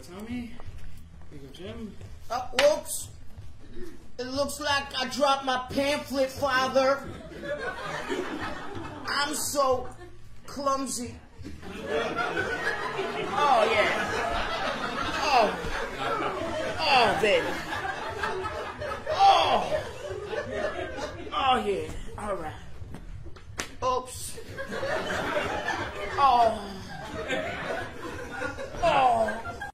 Tommy. Here you go, Jim. Uh, whoops. It looks like I dropped my pamphlet, Father. I'm so clumsy. Oh, yeah. Oh. Oh, baby. Oh. Oh, yeah. All right. Oops. Oh.